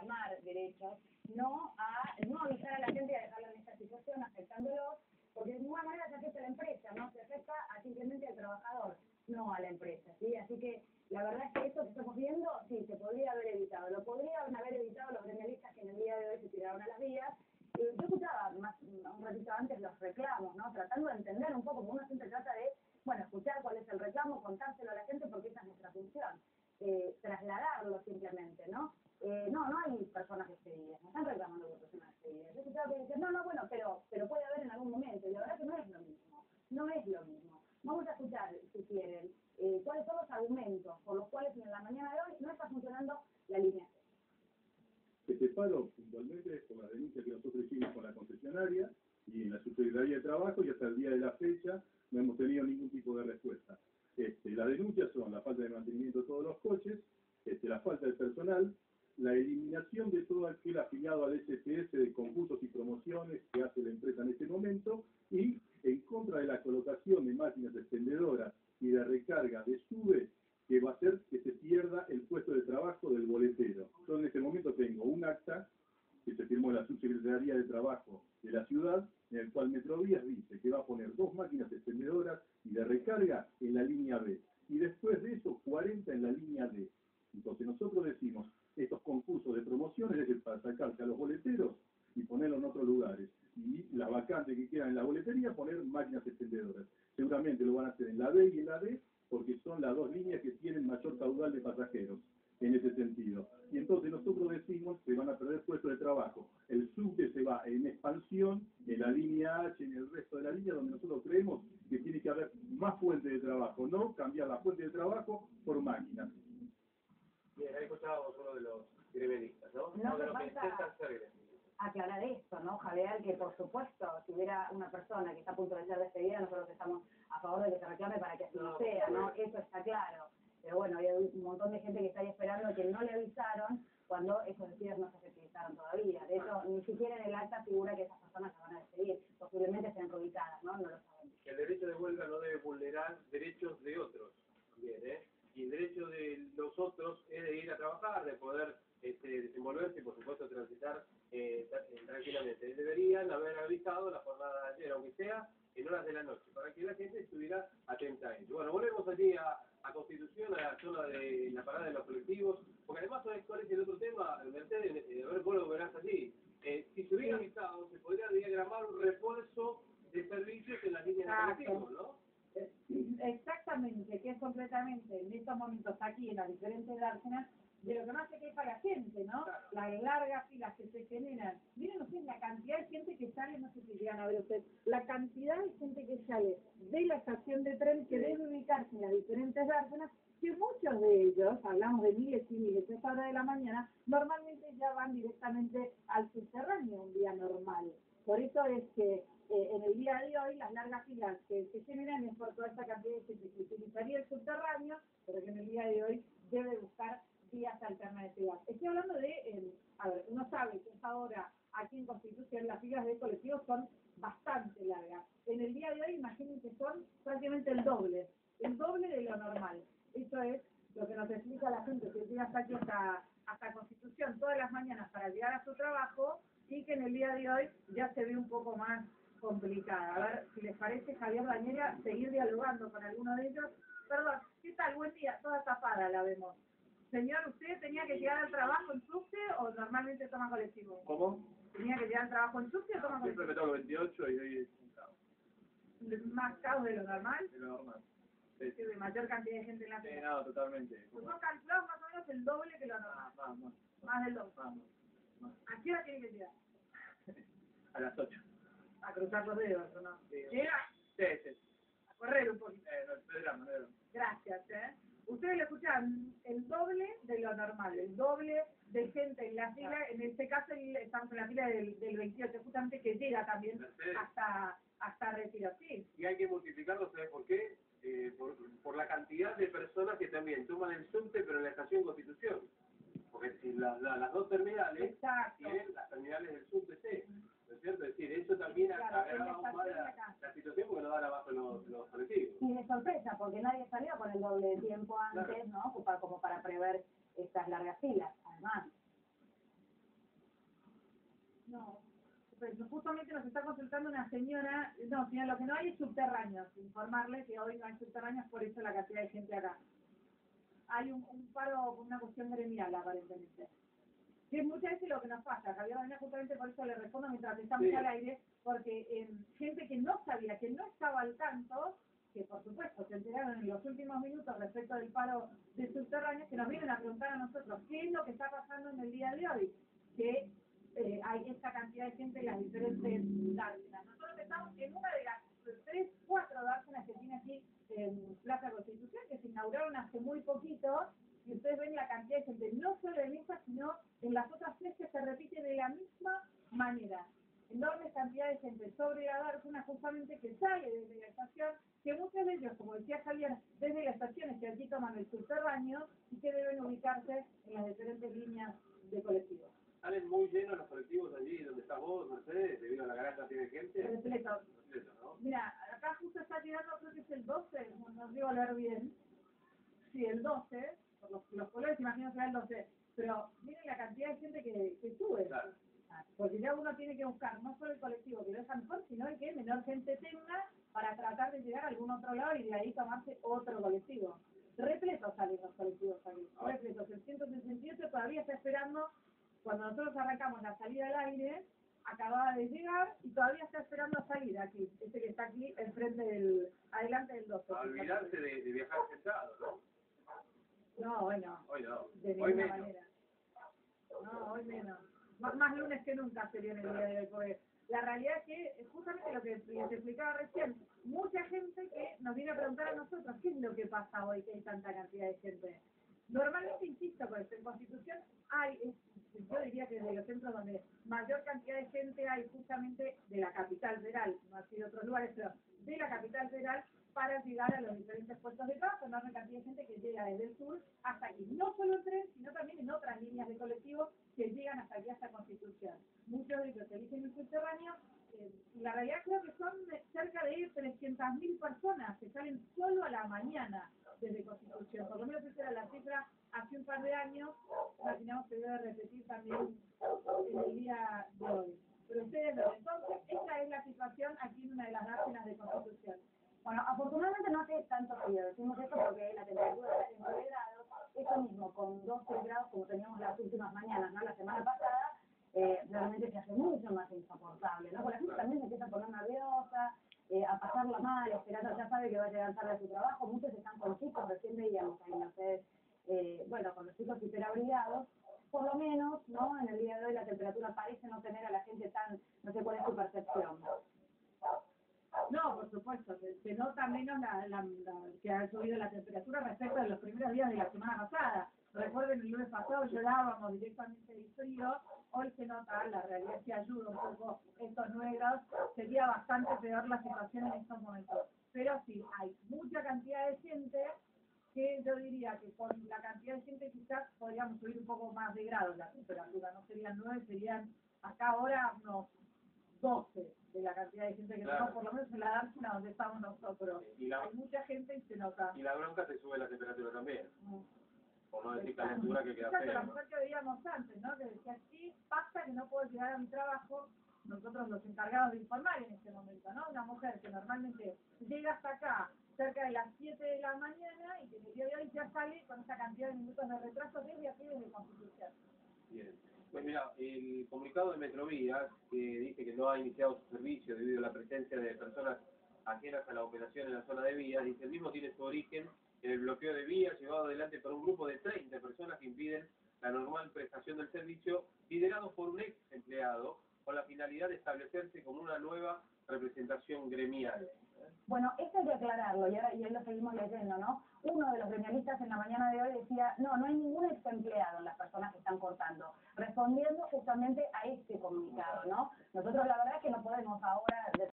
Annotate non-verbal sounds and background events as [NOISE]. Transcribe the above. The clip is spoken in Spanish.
reclamar derechos, no a no avisar a la gente y a dejarla en esta situación afectándolos, porque de ninguna manera se afecta a la empresa, no se afecta a simplemente al trabajador, no a la empresa, ¿sí? Así que la verdad es que esto que estamos viendo, sí, se podría haber evitado, lo podrían haber evitado los gremialistas que en el día de hoy se tiraron a las vías, eh, yo escuchaba más, un ratito antes los reclamos, ¿no? Tratando de entender un poco, como uno siempre trata de, bueno, escuchar cuál es el reclamo, contárselo a la gente, porque esa es nuestra función. Eh, trasladarlo simplemente, ¿no? Eh, no, no hay personas despedidas, no están reclamando por personas despedidas. Yo escuchaba que decían, no, no, bueno, pero, pero puede haber en algún momento, y la verdad que no es lo mismo, no es lo mismo. Vamos a escuchar, si quieren, eh, cuáles son los argumentos por los cuales en la mañana de hoy no está funcionando la línea C. Este paro puntualmente por la denuncia que nosotros hicimos con la concesionaria y en la Subsecretaría de Trabajo y hasta el día de la fecha no hemos tenido ningún tipo de respuesta. Este, las denuncias son la falta de mantenimiento de todos los coches, este, la falta de personal, la eliminación de todo aquel afiliado al SPS de concursos y promociones que hace la empresa en este momento y en contra de la colocación de máquinas expendedoras y de recarga de SUBE que va a hacer que se pierda el puesto de trabajo del boletero. Yo en este momento tengo un acta que se firmó en la Subsecretaría de Trabajo de la ciudad, en el cual Metrovías dice que va a poner dos máquinas expendedoras y de recarga en la línea B. Y después de eso, 40 en la línea D. Entonces nosotros decimos, estos concursos de promociones es para sacarse a los boleteros y ponerlos en otros lugares. Y la vacante que queda en la boletería, poner máquinas expendedoras. Seguramente lo van a hacer en la B y en la D, porque son las dos líneas que tienen mayor caudal de pasajeros en ese sentido. Y entonces nosotros decimos que van a perder puestos de trabajo. El subte se va en expansión, en la línea H, en el resto de la línea, donde nosotros creemos que tiene que haber más fuentes de trabajo, no cambiar la fuente de trabajo por máquinas. Bien, ahí escuchábamos uno de los grevelistas, ¿no? No lo que falta- intentan ser aclarar esto, ¿no, Javier? Que por supuesto, si hubiera una persona que está a punto de ser despedida, nosotros estamos a favor de que se reclame para que así No, sea, ¿no? Eso está claro. Pero bueno, hay un montón de gente que está ahí esperando que no le avisaron cuando esos despidos no se efectuaron todavía. De hecho, ni siquiera en el acta figura que esas personas se van a despedir. Posiblemente estén reubicadas, ¿no? No lo sabemos. que el derecho de huelga no derechos de otros también, ¿eh? Y el derecho de los otros es de ir a trabajar, de poder este, desenvolverse y por supuesto transitar eh, eh, tranquilamente. Deberían haber avisado la jornada de ayer, aunque sea en horas de la noche, para que la gente estuviera atenta a ello. Bueno, volvemos allí a, a Constitución, a la zona de la parada de los colectivos, porque además ¿sabes cuál es el otro tema, Mercedes, eh, a ver, vos lo verás allí. Eh, si se hubiera avisado, se podría diagramar un refuerzo de servicios en las líneas de colectivos, ¿no? Exactamente, que es completamente en estos momentos aquí en las diferentes dársenas de lo que más se queja la gente, ¿no? Claro. Las largas filas que se generan. Miren ustedes la cantidad de gente que sale, no sé si llegan a ver ustedes, la cantidad de gente que sale de la estación de tren que debe ubicarse en las diferentes dársenas, que muchos de ellos, hablamos de miles y miles a esta hora de la mañana, normalmente ya van directamente al subterráneo un día normal. Por eso es que eh, en el día de hoy las largas filas que se generan es por toda esta cantidad que utilizaría el subterráneo, pero que en el día de hoy debe buscar vías alternativas. Estoy hablando de, eh, a ver, uno sabe que es ahora aquí en Constitución las filas de colectivos son bastante largas. En el día de hoy imaginen que son prácticamente el doble, el doble de lo normal. Eso es lo que nos explica la gente que llega hasta aquí, hasta, hasta Constitución todas las mañanas para llegar a su trabajo y que en el día de hoy ya se ve un poco más complicada. A ver si les parece, Javier Bañera, seguir dialogando con alguno de ellos. Perdón, ¿qué tal? Buen día, toda tapada la vemos. Señor, ¿usted tenía que llegar al trabajo en subte o normalmente toma colectivo? ¿Cómo? ¿Tenía que llegar al trabajo en subte o toma Siempre colectivo? me toco 28 y hoy es un caos, ¿Más caos de lo normal? es lo normal. Que de mayor cantidad de gente en la Sí, fila. no, totalmente. Pues son calculados más o menos el doble que lo normal, Ah, vamos, más del doble. vamos. ¿A qué hora tiene que llegar? [LAUGHS] A las 8. A cruzar los dedos, ¿o no? Llega Sí, sí. a correr un poquito. Eh, no, no hay drama, no hay drama. Gracias, ¿eh? Ustedes le escuchan el doble de lo normal, el doble de gente en la fila, en este caso estamos en la fila del, del 28, justamente que llega también Mercedes. hasta hasta retiro, sí. Y hay que multiplicarlo, ¿sabes por qué? Eh, por, por la cantidad de personas que también toman el subte, pero en la estación Constitución. Porque si la- la- las dos terminales Exacto. tienen las terminales del subte C. ¿No es cierto? Es decir, eso también Claro, agrava en la aún más estación de la, acá. la situación porque no dan abajo los, los colectivos. Y de sorpresa, porque nadie salió con el doble de tiempo antes, ¿no? Para, como para prever estas largas filas, además. No, pues justamente nos está consultando una señora, no, señora, lo que no hay es subterráneos, informarle que hoy no hay subterráneos, por eso la cantidad de gente acá. Hay un, un paro por una cuestión gremial, aparentemente. Que es muchas veces lo que nos pasa, Javier Baena, justamente por eso le respondo mientras estamos Sí. al aire, porque eh, gente que no sabía, que no estaba al tanto, que por supuesto se enteraron en los últimos minutos respecto del paro de subterráneos, que nos vienen a preguntar a nosotros qué es lo que está pasando en el día de hoy, que eh, hay esta cantidad de gente en las diferentes dársenas. Nosotros estamos en una de las tres, cuatro dársenas que tiene aquí en Plaza Constitución, que se inauguraron hace muy poquito, y ustedes ven la cantidad de gente, no solo en esta, sino en las otras tres que se repite de la misma manera. Enormes cantidades de gente sobre la dársena justamente que sale desde la estación, que muchos de ellos, como decía Javier, desde las estaciones que aquí toman el subterráneo y que deben ubicarse en las diferentes líneas de colectivos. Salen muy llenos los colectivos allí donde estás vos, Mercedes, debido a la gran cantidad de gente. Repleto. Mira, acá justo está llegando, creo que es el 12, no, no digo leer bien. Sí, el 12, por los, los colores imagino que será el 12, pero miren la cantidad de gente que, que sube. Claro. Porque ya uno tiene que buscar no solo el colectivo que lo deja mejor, sino el que menor gente tenga para tratar de llegar a algún otro lado y de ahí tomarse otro colectivo. Repletos salen los colectivos aquí, repletos. El 168 todavía está esperando, cuando nosotros arrancamos la salida al aire, acababa de llegar y todavía está esperando a salir aquí, este que está aquí enfrente del, adelante del 12. A olvidarse de, de viajar sentado, ¿no? No, bueno, Hoy no. de Hoy ninguna menos. manera. No, hoy menos. Más, más lunes que nunca sería en el día de hoy, porque la realidad es que justamente lo que les explicaba recién, mucha gente que nos viene a preguntar a nosotros qué es lo que pasa hoy que hay tanta cantidad de gente. Normalmente, insisto, pues en Constitución hay, es- yo diría que de los centros donde mayor cantidad de gente hay justamente de la capital federal, no así de otros lugares, pero de la capital federal para llegar a los diferentes puestos de trabajo, enorme cantidad de gente que llega desde el sur hasta aquí, no solo en tren, sino también en otras líneas de colectivos que llegan hasta aquí, hasta Constitución. Muchos de ellos se eligen el subterráneo, eh, la realidad creo que son cerca de 300.000 personas que salen solo a la mañana desde Constitución, por lo menos esa era la cifra hace un par de años, imaginamos que debe repetir también en el día de hoy. Pero ustedes entonces, esta es la situación aquí en una de las dársenas de Constitución. Bueno, afortunadamente no hace tanto frío. Decimos esto porque la temperatura está en 9 grados. Eso mismo, con 12 grados como teníamos las últimas mañanas, ¿no? La semana pasada, eh, realmente se hace mucho más insoportable, ¿no? Porque la gente también se empieza a poner nerviosa, eh, a pasarla mal, esperando, ya sabe que va a llegar tarde a su trabajo. Muchos están con chicos, recién veíamos ahí, no sé, eh, bueno, con los chicos hiperabrigados. Por lo menos, ¿no? En el día de hoy la temperatura parece no tener a la gente tan, no sé cuál es su supuesto, se, nota menos la, que ha subido la temperatura respecto de los primeros días de la semana pasada. Recuerden, el lunes pasado llorábamos directamente del frío, hoy se nota, la realidad que ayuda un poco estos 9 grados, sería bastante peor la situación en estos momentos. Pero sí, hay mucha cantidad de gente que yo diría que con la cantidad de gente quizás podríamos subir un poco más de grados la temperatura, no serían 9, serían acá ahora unos 12 de la cantidad de gente que Claro. tenemos, por lo menos en la dársena donde estamos nosotros. Y la, Hay mucha gente y se nota. y la bronca te sube la temperatura también. Mm. Por no decir calentura que queda Exacto, la mujer que veíamos antes, ¿no? Que decía, sí, pasa que no puedo llegar a mi trabajo, nosotros los encargados de informar en este momento, ¿no? Una mujer que normalmente llega hasta acá cerca de las 7 de la mañana y que el día de hoy ya sale con esa cantidad de minutos de retraso desde aquí, desde Constitución. Bien. Pues mira, el comunicado de Metrovías que dice que no ha iniciado su servicio debido a la presencia de personas ajenas a la operación en la zona de vías, dice el mismo tiene su origen en el bloqueo de vías llevado adelante por un grupo de 30 personas que impiden la normal prestación del servicio, liderado por un ex empleado, con la finalidad de establecerse como una nueva representación gremial. Bueno, esto hay que aclararlo, y ahora y ahí lo seguimos leyendo, ¿no? Uno de los gremialistas en la mañana de hoy decía, no, no hay ningún ex empleado en las personas que están cortando, respondiendo justamente a este comunicado, ¿no? Nosotros la verdad que no podemos ahora...